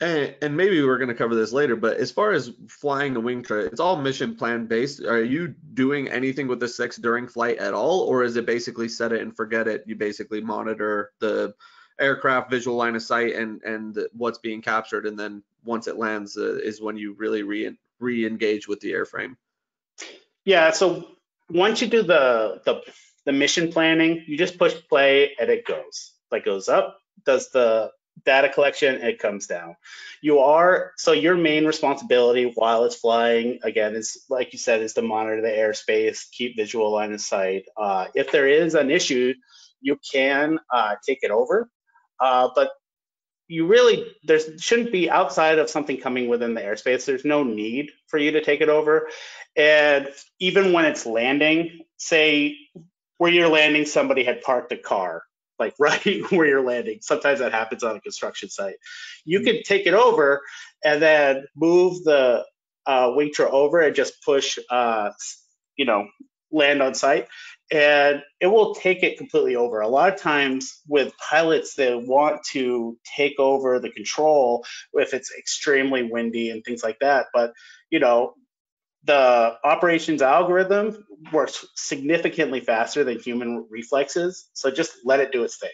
And, and maybe we're going to cover this later, but as far as flying the Wingtra, it's all mission plan based. Are you doing anything with the six during flight at all, or is it basically set it and forget it? You basically monitor the aircraft visual line of sight and and what's being captured, and then once it lands uh, is when you really re re-engage with the airframe. Yeah. So once you do the the the mission planning, you just push play and it goes. Like goes up, does the data collection, it comes down. You are, so your main responsibility while it's flying, again, is like you said, is to monitor the airspace, keep visual line of sight. Uh, if there is an issue, you can uh, take it over, uh, but you really, there shouldn't be outside of something coming within the airspace, there's no need for you to take it over. And even when it's landing, say where you're landing, somebody had parked a car like right where you're landing. Sometimes that happens on a construction site. You can take it over and then move the uh, Wingtra over and just push, uh, you know, land on site, and it will take it completely over. A lot of times with pilots, they want to take over the control if it's extremely windy and things like that. But you know, the operations algorithm works significantly faster than human reflexes. So just let it do its thing.